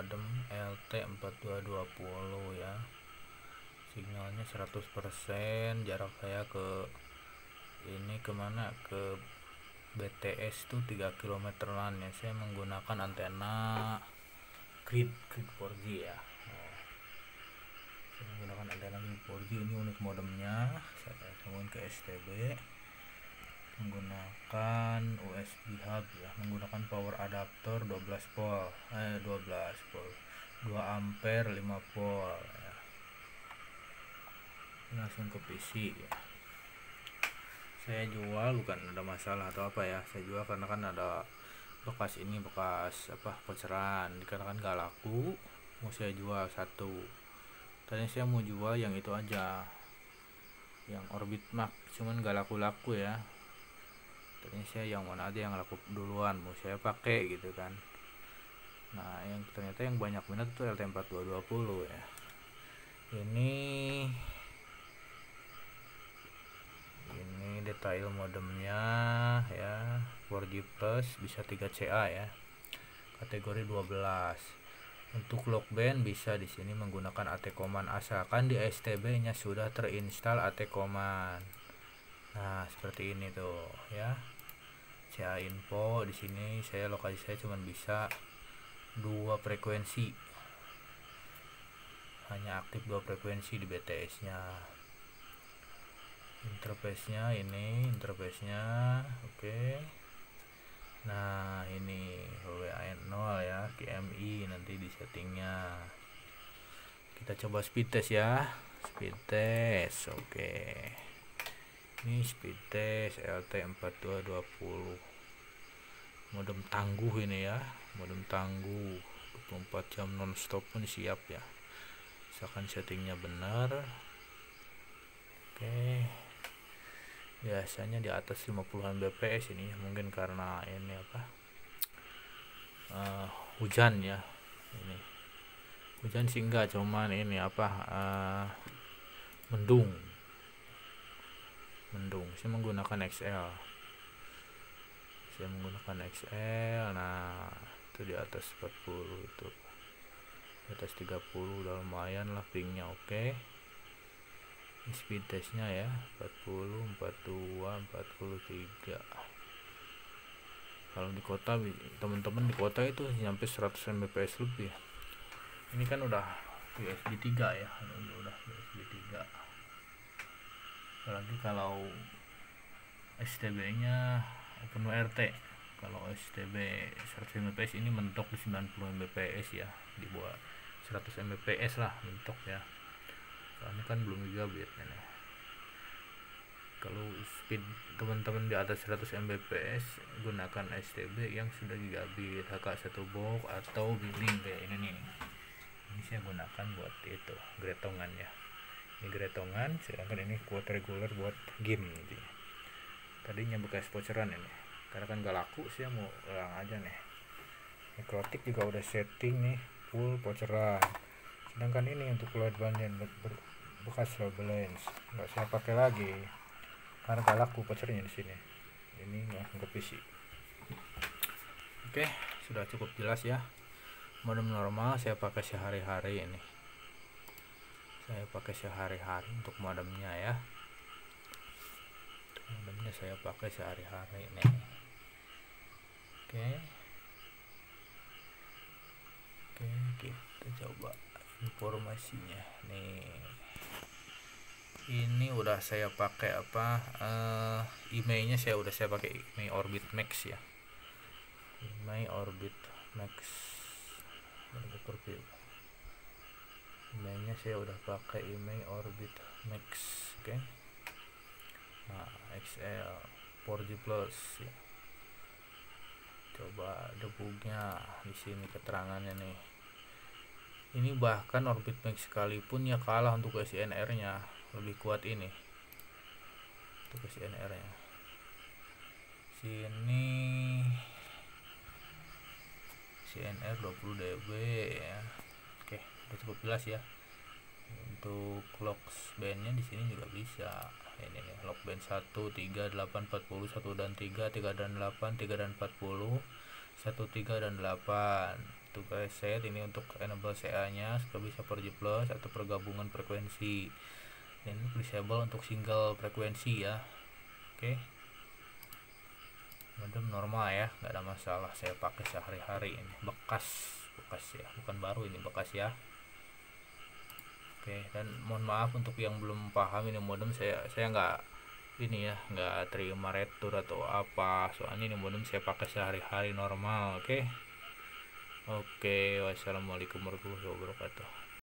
modem LT4220 ya. Sinyalnya 100% jarak saya ke ini ke mana? Ke BTS tuh 3 km lan ya. Saya menggunakan antena grid grid 4G ya. Saya menggunakan antena grid 4G ini unit modemnya. Saya temukan ke STB menggunakan USB hub ya menggunakan power adapter 12 volt eh 12 volt 2 ampere 5 volt ya. langsung ke PC ya. Saya jual bukan ada masalah atau apa ya saya jual karena kan ada bekas ini bekas apa pecahan dikarenakan gak laku mau saya jual satu. Tadi saya mau jual yang itu aja yang orbit mark cuman gak laku-laku ya tadi saya yang mana aja yang laku duluan mau saya pakai gitu kan. Nah yang ternyata yang banyak minat tuh LT4220 ya. Ini ini detail modemnya ya 4G plus bisa 3 CA ya kategori 12 untuk lock band bisa di sini menggunakan AT Command asalkan di STB nya sudah terinstall AT Command nah seperti ini tuh ya. CA info di sini saya lokasi saya cuma bisa dua frekuensi. Hanya aktif dua frekuensi di BTS nya interface nya ini interface nya oke. Okay. nah ini WAN 0 ya KMI nanti di settingnya. Kita coba speed test ya. Speed test oke. okay. Ini speed test LT4220 modem tangguh ini ya modem tangguh. 24 jam nonstop pun siap ya. Misalkan settingnya benar. Oke. Biasanya di atas 50an bps ini mungkin karena ini apa? Uh, hujan ya ini. Hujan sih enggak cuman ini apa uh, mendung mendung. Saya menggunakan XL saya menggunakan XL nah itu di atas 40 itu. Di atas 30 udah lumayan lah pingnya oke. Okay speed testnya ya 40 42 43 kalau di kota teman-teman di kota itu sampai 100 mbps lebih ini kan udah USB 3 ya ini udah USB 3 apalagi kalau STB nya OpenWRT kalau STB 100 mbps ini mentok di 90 mbps ya. Dibuat 100 mbps lah mentok ya. Soalnya kan belum gigabit ini. Kalau speed teman-teman di atas 100 mbps gunakan STB yang sudah gigabit HK1 box atau billing kayak ini nih. Ini saya gunakan buat itu gretongan ya ini gretongan sedangkan ini kuat reguler buat game gitu tadinya bekas bocoran ini. Karena kan gak laku sih mau ulang aja nih. Mikrotik juga udah setting nih full bocoran. Sedangkan ini untuk load band ber, ber, bekas lens nggak saya pakai lagi. Karena gak laku vouchernya di sini. Ini langsung ke PC oke sudah cukup jelas ya. Modem normal saya pakai sehari-hari ini saya pakai sehari-hari untuk modemnya ya. Modemnya saya pakai sehari-hari ini oke. Oke kita coba informasinya nih ini udah saya pakai apa uh, emailnya saya udah saya pakai email orbit max ya. Email orbit max. Profil emailnya saya udah pakai email orbit max oke. Okay? nah XL 4G plus ya. coba debugnya di sini keterangannya nih. Ini bahkan orbit max sekalipun ya kalah untuk SNR nya lebih kuat ini. Untuk CNR nya sini CNR 20 dB ya udah cukup jelas ya. Untuk lock bandnya di sini juga bisa. Ini nih lock band 1 3 8 40 1 dan 3 3 dan 8 3 dan 40 1 3 dan 8 tuh guys set ini untuk enable CA nya supaya bisa per plus atau pergabungan frekuensi. Ini disable untuk single frekuensi ya. Oke. Modem normal ya nggak ada masalah. Saya pakai sehari-hari ini. Bekas bekas ya. Bukan baru ini bekas ya oke dan mohon maaf untuk yang belum paham ini modem saya saya nggak ini ya nggak terima retur atau apa soalnya ini modem saya pakai sehari-hari normal oke Oke, wassalamualaikum warahmatullahi wabarakatuh.